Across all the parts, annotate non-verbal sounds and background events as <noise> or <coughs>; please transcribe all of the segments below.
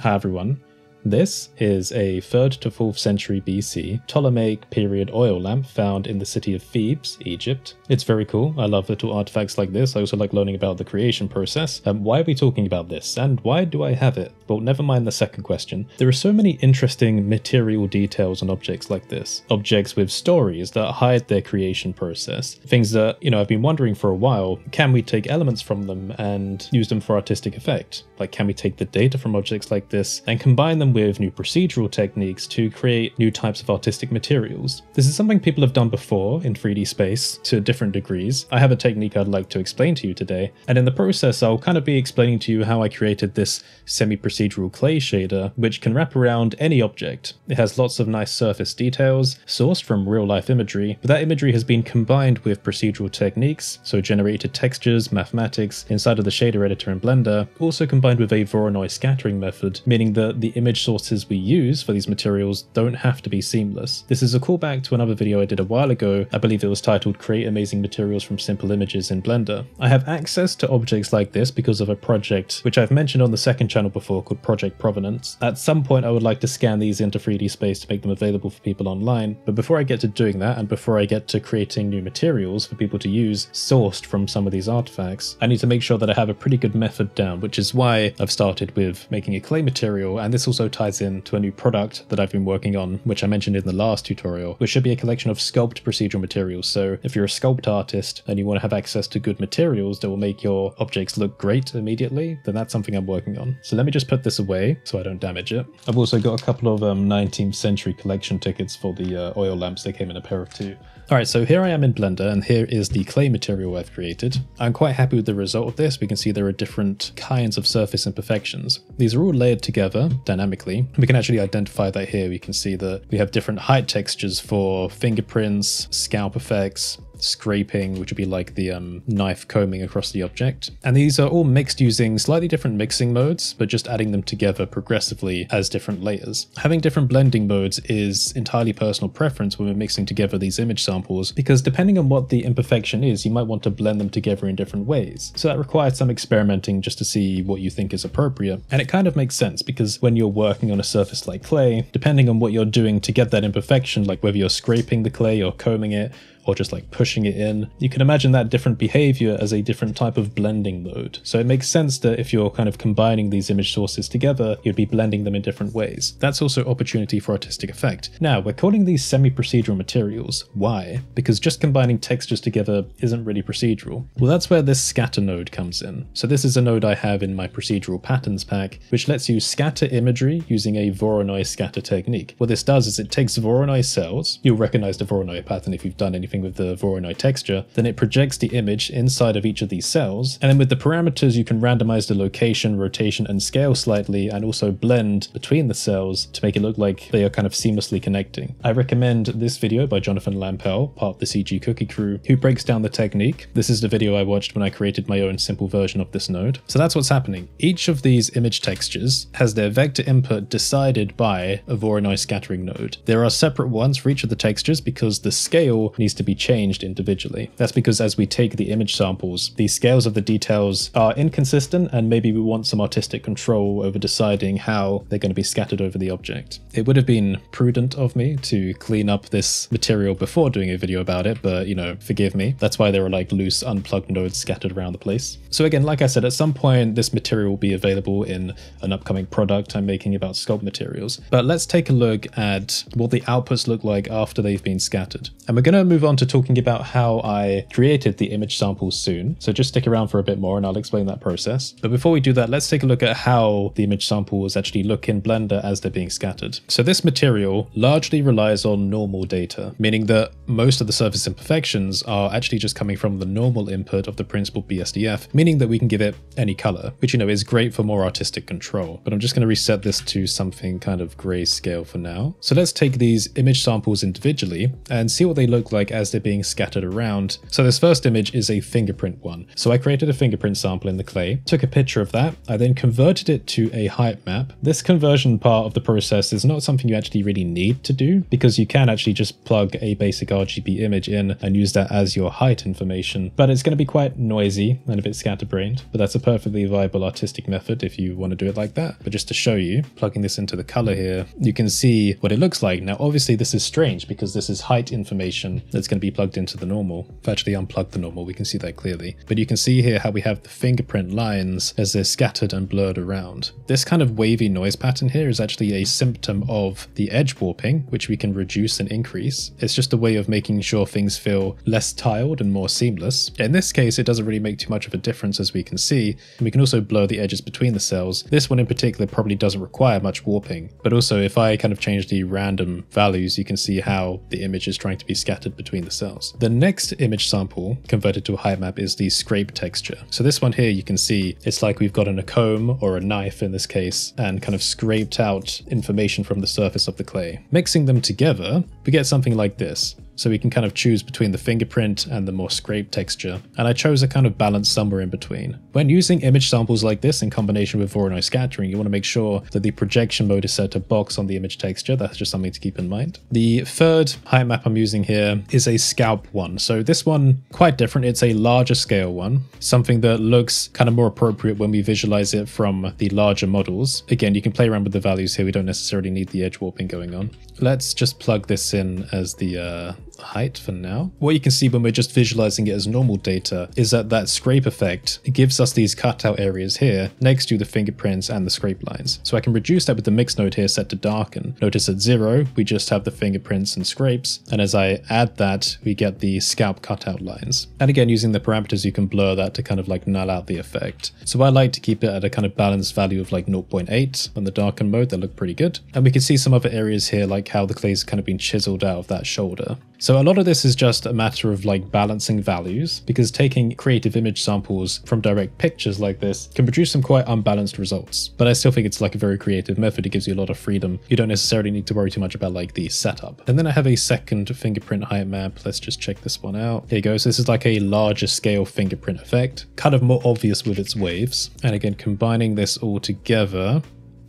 Hi everyone. This is a 3rd to 4th century BC Ptolemaic period oil lamp found in the city of Thebes, Egypt. It's very cool. I love little artifacts like this. I also like learning about the creation process. Um, why are we talking about this? And why do I have it? Well, never mind the second question. There are so many interesting material details on objects like this. Objects with stories that hide their creation process. Things that, you know, I've been wondering for a while, can we take elements from them and use them for artistic effect? Like, can we take the data from objects like this and combine them with new procedural techniques to create new types of artistic materials. This is something people have done before in 3D space to different degrees. I have a technique I'd like to explain to you today, and in the process I'll kind of be explaining to you how I created this semi-procedural clay shader which can wrap around any object. It has lots of nice surface details, sourced from real-life imagery, but that imagery has been combined with procedural techniques, so generated textures, mathematics, inside of the shader editor in Blender, also combined with a Voronoi scattering method, meaning that the image sources we use for these materials don't have to be seamless. This is a callback to another video I did a while ago, I believe it was titled Create Amazing Materials from Simple Images in Blender. I have access to objects like this because of a project which I've mentioned on the second channel before called Project Provenance. At some point I would like to scan these into 3D space to make them available for people online, but before I get to doing that and before I get to creating new materials for people to use sourced from some of these artifacts, I need to make sure that I have a pretty good method down, which is why I've started with making a clay material, and this also ties in to a new product that I've been working on, which I mentioned in the last tutorial, which should be a collection of sculpt procedural materials. So if you're a sculpt artist and you want to have access to good materials that will make your objects look great immediately, then that's something I'm working on. So let me just put this away so I don't damage it. I've also got a couple of um, 19th century collection tickets for the uh, oil lamps. They came in a pair of two. Alright, so here I am in Blender and here is the clay material I've created. I'm quite happy with the result of this. We can see there are different kinds of surface imperfections. These are all layered together dynamically. We can actually identify that here. We can see that we have different height textures for fingerprints, scalp effects, scraping, which would be like the um, knife combing across the object. And these are all mixed using slightly different mixing modes, but just adding them together progressively as different layers. Having different blending modes is entirely personal preference when we're mixing together these image samples, because depending on what the imperfection is, you might want to blend them together in different ways. So that requires some experimenting just to see what you think is appropriate. And it kind of makes sense because when you're working on a surface like clay, depending on what you're doing to get that imperfection, like whether you're scraping the clay or combing it, or just like pushing it in. You can imagine that different behavior as a different type of blending mode. So it makes sense that if you're kind of combining these image sources together, you'd be blending them in different ways. That's also opportunity for artistic effect. Now, we're calling these semi-procedural materials. Why? Because just combining textures together isn't really procedural. Well, that's where this scatter node comes in. So this is a node I have in my procedural patterns pack, which lets you scatter imagery using a Voronoi scatter technique. What this does is it takes Voronoi cells, you'll recognize the Voronoi pattern if you've done anything with the Voronoi texture, then it projects the image inside of each of these cells, and then with the parameters you can randomize the location, rotation, and scale slightly, and also blend between the cells to make it look like they are kind of seamlessly connecting. I recommend this video by Jonathan Lampel, part of the CG Cookie crew, who breaks down the technique. This is the video I watched when I created my own simple version of this node. So that's what's happening. Each of these image textures has their vector input decided by a Voronoi scattering node. There are separate ones for each of the textures because the scale needs to be changed individually. That's because as we take the image samples, the scales of the details are inconsistent and maybe we want some artistic control over deciding how they're going to be scattered over the object. It would have been prudent of me to clean up this material before doing a video about it, but you know, forgive me. That's why there are like loose unplugged nodes scattered around the place. So again, like I said, at some point this material will be available in an upcoming product I'm making about sculpt materials. But let's take a look at what the outputs look like after they've been scattered. And we're going to move on to talking about how I created the image samples soon. So just stick around for a bit more and I'll explain that process. But before we do that, let's take a look at how the image samples actually look in Blender as they're being scattered. So this material largely relies on normal data, meaning that most of the surface imperfections are actually just coming from the normal input of the principled BSDF, meaning that we can give it any color, which you know is great for more artistic control. But I'm just going to reset this to something kind of grayscale for now. So let's take these image samples individually and see what they look like as as they're being scattered around. So this first image is a fingerprint one. So I created a fingerprint sample in the clay, took a picture of that, I then converted it to a height map. This conversion part of the process is not something you actually really need to do because you can actually just plug a basic RGB image in and use that as your height information, but it's going to be quite noisy and a bit scatterbrained, but that's a perfectly viable artistic method if you want to do it like that. But just to show you, plugging this into the color here, you can see what it looks like. Now, obviously this is strange because this is height information that's going to be plugged into the normal. If I actually unplug the normal, we can see that clearly. But you can see here how we have the fingerprint lines as they're scattered and blurred around. This kind of wavy noise pattern here is actually a symptom of the edge warping, which we can reduce and increase. It's just a way of making sure things feel less tiled and more seamless. In this case, it doesn't really make too much of a difference as we can see, and we can also blur the edges between the cells. This one in particular probably doesn't require much warping, but also if I kind of change the random values, you can see how the image is trying to be scattered between the cells. The next image sample converted to a height map is the scrape texture. So this one here, you can see it's like we've gotten a comb or a knife in this case and kind of scraped out information from the surface of the clay. Mixing them together, we get something like this so we can kind of choose between the fingerprint and the more scraped texture, and I chose a kind of balance somewhere in between. When using image samples like this in combination with Voronoi scattering, you want to make sure that the projection mode is set to box on the image texture, that's just something to keep in mind. The third height map I'm using here is a scalp one, so this one, quite different, it's a larger scale one, something that looks kind of more appropriate when we visualize it from the larger models. Again, you can play around with the values here, we don't necessarily need the edge warping going on. Let's just plug this in as the uh, height for now. What you can see when we're just visualizing it as normal data is that that scrape effect gives us these cutout areas here next to the fingerprints and the scrape lines. So I can reduce that with the mix node here set to darken. Notice at zero, we just have the fingerprints and scrapes. And as I add that, we get the scalp cutout lines. And again, using the parameters, you can blur that to kind of like null out the effect. So I like to keep it at a kind of balanced value of like 0.8 on the darken mode. That look pretty good. And we can see some other areas here, like how the clay's kind of been chiseled out of that shoulder. So a lot of this is just a matter of like balancing values because taking creative image samples from direct pictures like this can produce some quite unbalanced results. But I still think it's like a very creative method. It gives you a lot of freedom. You don't necessarily need to worry too much about like the setup. And then I have a second fingerprint height map. Let's just check this one out. Here you go. So this is like a larger scale fingerprint effect, kind of more obvious with its waves. And again, combining this all together,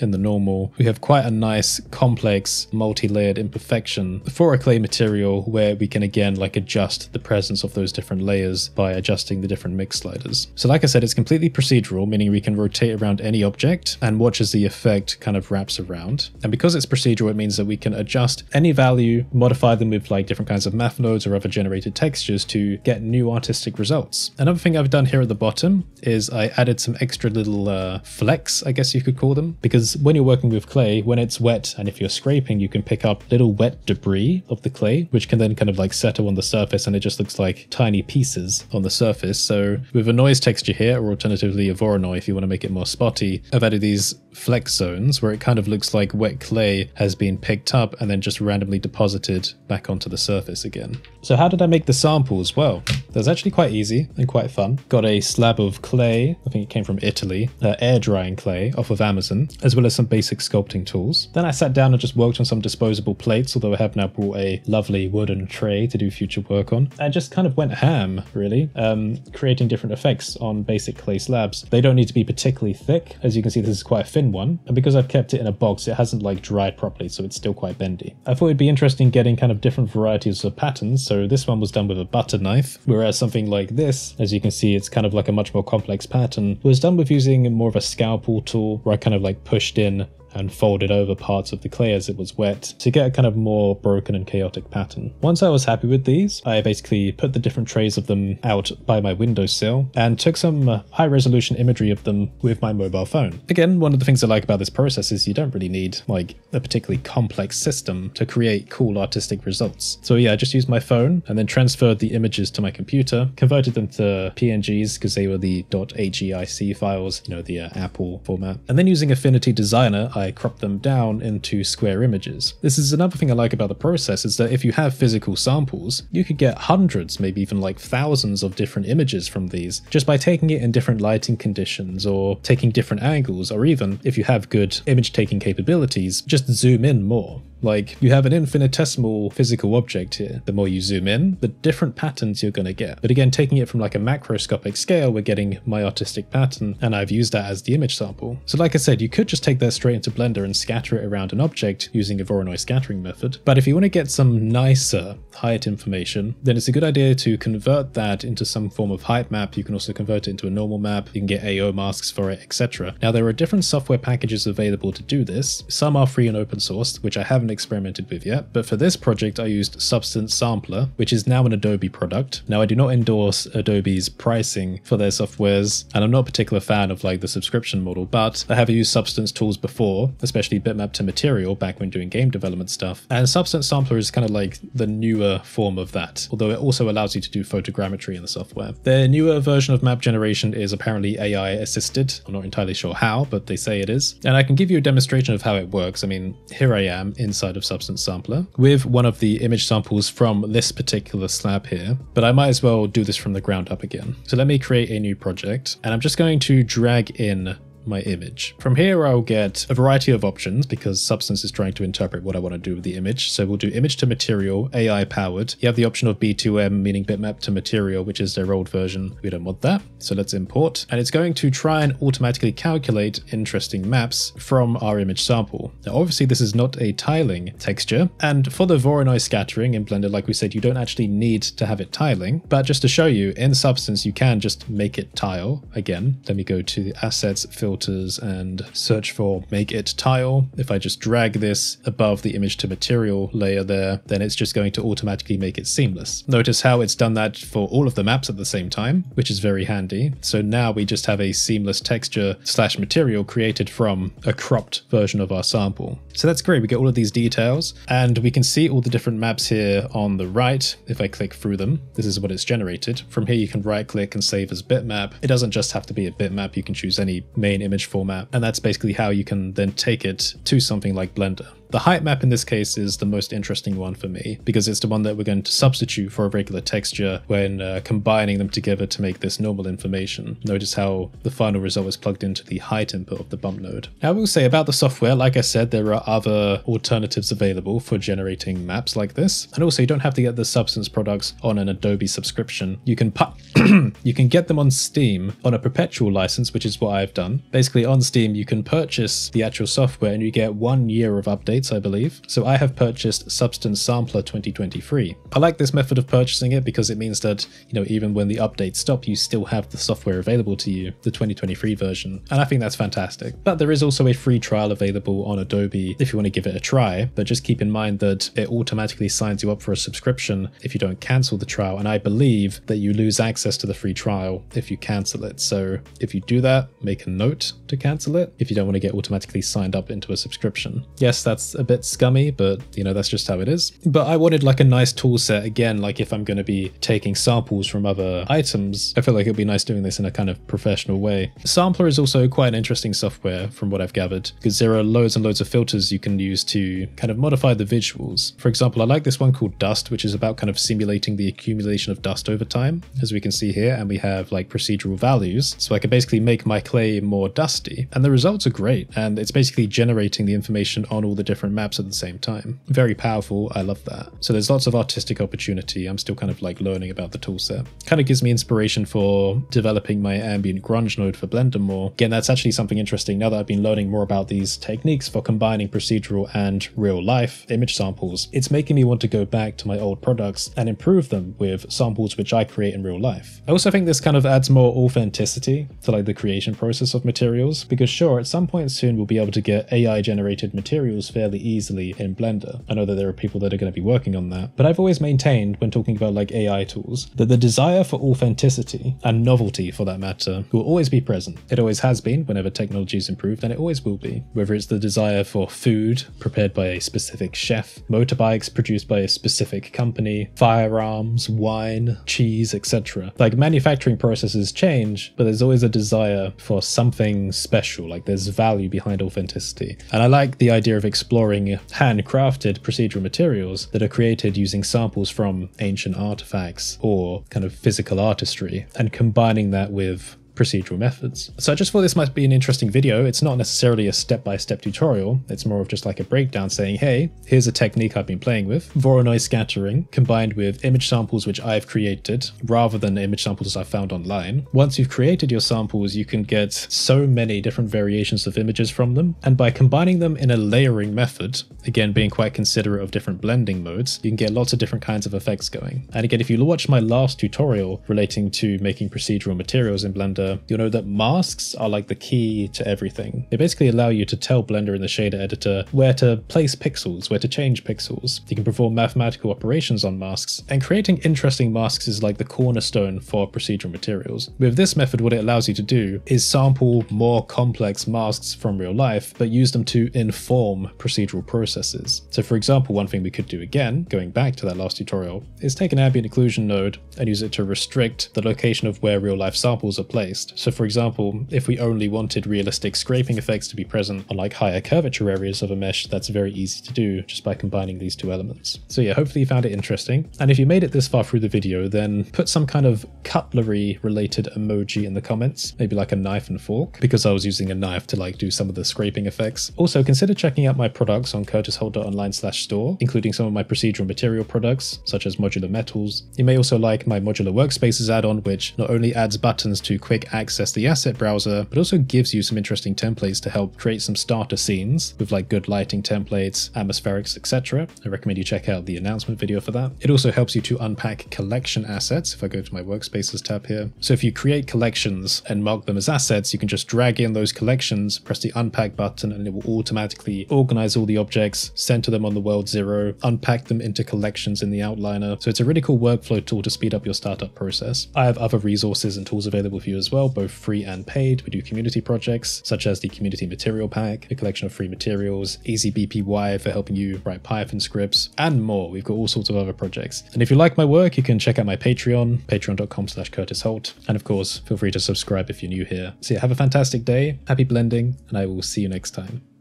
in the normal, we have quite a nice, complex, multi-layered imperfection for a clay material where we can again like adjust the presence of those different layers by adjusting the different mix sliders. So like I said, it's completely procedural, meaning we can rotate around any object and watch as the effect kind of wraps around. And because it's procedural, it means that we can adjust any value, modify them with like different kinds of math nodes or other generated textures to get new artistic results. Another thing I've done here at the bottom is I added some extra little uh, flecks, I guess you could call them, because when you're working with clay, when it's wet and if you're scraping, you can pick up little wet debris of the clay, which can then kind of like settle on the surface and it just looks like tiny pieces on the surface. So with a noise texture here, or alternatively a Voronoi if you want to make it more spotty, I've added these flecks zones where it kind of looks like wet clay has been picked up and then just randomly deposited back onto the surface again. So how did I make the samples? Well, that's actually quite easy and quite fun. Got a slab of clay, I think it came from Italy, uh, air drying clay off of Amazon, as well as some basic sculpting tools. Then I sat down and just worked on some disposable plates, although I have now brought a lovely wooden tray to do future work on. And just kind of went ham, really, um, creating different effects on basic clay slabs. They don't need to be particularly thick. As you can see, this is quite a thin one. And because I've kept it in a box, it hasn't like dried properly, so it's still quite bendy. I thought it'd be interesting getting kind of different varieties of patterns. So this one was done with a butter knife, whereas something like this, as you can see, it's kind of like a much more complex pattern, was done with using more of a scalpel tool where I kind of like pushed in and folded over parts of the clay as it was wet to get a kind of more broken and chaotic pattern. Once I was happy with these, I basically put the different trays of them out by my windowsill and took some high resolution imagery of them with my mobile phone. Again, one of the things I like about this process is you don't really need like a particularly complex system to create cool artistic results. So yeah, I just used my phone and then transferred the images to my computer, converted them to PNGs because they were the .heic files, you know, the uh, Apple format. And then using Affinity Designer, I crop them down into square images. This is another thing I like about the process is that if you have physical samples, you could get hundreds, maybe even like thousands of different images from these just by taking it in different lighting conditions or taking different angles, or even if you have good image taking capabilities, just zoom in more. Like you have an infinitesimal physical object here. The more you zoom in, the different patterns you're going to get. But again, taking it from like a macroscopic scale, we're getting my artistic pattern and I've used that as the image sample. So like I said, you could just take that straight into Blender and scatter it around an object using a Voronoi scattering method. But if you want to get some nicer height information, then it's a good idea to convert that into some form of height map. You can also convert it into a normal map. You can get AO masks for it, etc. Now there are different software packages available to do this. Some are free and open sourced, which I haven't experimented with yet. But for this project, I used Substance Sampler, which is now an Adobe product. Now I do not endorse Adobe's pricing for their softwares, and I'm not a particular fan of like the subscription model, but I have used Substance tools before, especially bitmap to material back when doing game development stuff. And Substance Sampler is kind of like the newer form of that, although it also allows you to do photogrammetry in the software. Their newer version of map generation is apparently AI assisted. I'm not entirely sure how, but they say it is. And I can give you a demonstration of how it works. I mean, here I am of Substance Sampler with one of the image samples from this particular slab here, but I might as well do this from the ground up again. So let me create a new project and I'm just going to drag in my image. From here, I'll get a variety of options because Substance is trying to interpret what I want to do with the image. So we'll do image to material, AI powered. You have the option of B2M, meaning bitmap to material, which is their old version. We don't want that. So let's import. And it's going to try and automatically calculate interesting maps from our image sample. Now, obviously, this is not a tiling texture. And for the Voronoi scattering in Blender, like we said, you don't actually need to have it tiling. But just to show you, in Substance, you can just make it tile. Again, let me go to the assets, fill filters and search for make it tile. If I just drag this above the image to material layer there, then it's just going to automatically make it seamless. Notice how it's done that for all of the maps at the same time, which is very handy. So now we just have a seamless texture slash material created from a cropped version of our sample. So that's great. We get all of these details and we can see all the different maps here on the right. If I click through them, this is what it's generated. From here, you can right click and save as bitmap. It doesn't just have to be a bitmap. You can choose any main image format. And that's basically how you can then take it to something like Blender. The height map in this case is the most interesting one for me because it's the one that we're going to substitute for a regular texture when uh, combining them together to make this normal information. Notice how the final result is plugged into the height input of the bump node. Now, I will say about the software, like I said, there are other alternatives available for generating maps like this. And also you don't have to get the Substance products on an Adobe subscription. You can <coughs> you can get them on Steam on a perpetual license, which is what I've done. Basically on Steam, you can purchase the actual software and you get one year of updates I believe. So I have purchased Substance Sampler 2023. I like this method of purchasing it because it means that, you know, even when the updates stop, you still have the software available to you, the 2023 version. And I think that's fantastic. But there is also a free trial available on Adobe if you want to give it a try. But just keep in mind that it automatically signs you up for a subscription if you don't cancel the trial. And I believe that you lose access to the free trial if you cancel it. So if you do that, make a note to cancel it if you don't want to get automatically signed up into a subscription. Yes, that's a bit scummy, but you know, that's just how it is. But I wanted like a nice tool set again, like if I'm going to be taking samples from other items, I feel like it'd be nice doing this in a kind of professional way. Sampler is also quite an interesting software from what I've gathered, because there are loads and loads of filters you can use to kind of modify the visuals. For example, I like this one called Dust, which is about kind of simulating the accumulation of dust over time, as we can see here, and we have like procedural values. So I can basically make my clay more dusty, and the results are great, and it's basically generating the information on all the different different maps at the same time. Very powerful. I love that. So there's lots of artistic opportunity. I'm still kind of like learning about the toolset. Kind of gives me inspiration for developing my ambient grunge node for Blender more. Again, that's actually something interesting now that I've been learning more about these techniques for combining procedural and real life image samples. It's making me want to go back to my old products and improve them with samples which I create in real life. I also think this kind of adds more authenticity to like the creation process of materials because sure, at some point soon we'll be able to get AI generated materials fairly fairly easily in Blender. I know that there are people that are going to be working on that, but I've always maintained when talking about like AI tools that the desire for authenticity and novelty for that matter will always be present. It always has been whenever technology is improved and it always will be. Whether it's the desire for food prepared by a specific chef, motorbikes produced by a specific company, firearms, wine, cheese, etc. Like manufacturing processes change, but there's always a desire for something special, like there's value behind authenticity. And I like the idea of exploring exploring handcrafted procedural materials that are created using samples from ancient artifacts or kind of physical artistry and combining that with procedural methods. So I just thought this might be an interesting video. It's not necessarily a step-by-step -step tutorial. It's more of just like a breakdown saying, hey, here's a technique I've been playing with, Voronoi scattering combined with image samples which I've created rather than image samples I found online. Once you've created your samples, you can get so many different variations of images from them. And by combining them in a layering method, again, being quite considerate of different blending modes, you can get lots of different kinds of effects going. And again, if you watch my last tutorial relating to making procedural materials in Blender, you'll know that masks are like the key to everything. They basically allow you to tell Blender in the shader editor where to place pixels, where to change pixels. You can perform mathematical operations on masks, and creating interesting masks is like the cornerstone for procedural materials. With this method, what it allows you to do is sample more complex masks from real life, but use them to inform procedural processes. So for example, one thing we could do again, going back to that last tutorial, is take an ambient occlusion node and use it to restrict the location of where real life samples are placed. So for example, if we only wanted realistic scraping effects to be present on like higher curvature areas of a mesh, that's very easy to do just by combining these two elements. So yeah, hopefully you found it interesting. And if you made it this far through the video, then put some kind of cutlery related emoji in the comments, maybe like a knife and fork, because I was using a knife to like do some of the scraping effects. Also consider checking out my products on curtisholt.online slash store, including some of my procedural material products, such as modular metals. You may also like my modular workspaces add-on, which not only adds buttons to quick access the asset browser, but also gives you some interesting templates to help create some starter scenes with like good lighting templates, atmospherics, etc. I recommend you check out the announcement video for that. It also helps you to unpack collection assets if I go to my workspaces tab here. So if you create collections and mark them as assets, you can just drag in those collections, press the unpack button, and it will automatically organize all the objects, center them on the world zero, unpack them into collections in the outliner. So it's a really cool workflow tool to speed up your startup process. I have other resources and tools available for you as well, both free and paid. We do community projects such as the Community Material Pack, a collection of free materials, EasyBPY for helping you write Python scripts, and more. We've got all sorts of other projects. And if you like my work, you can check out my Patreon, patreon.com slash Curtis Holt. And of course, feel free to subscribe if you're new here. So yeah, have a fantastic day, happy blending, and I will see you next time.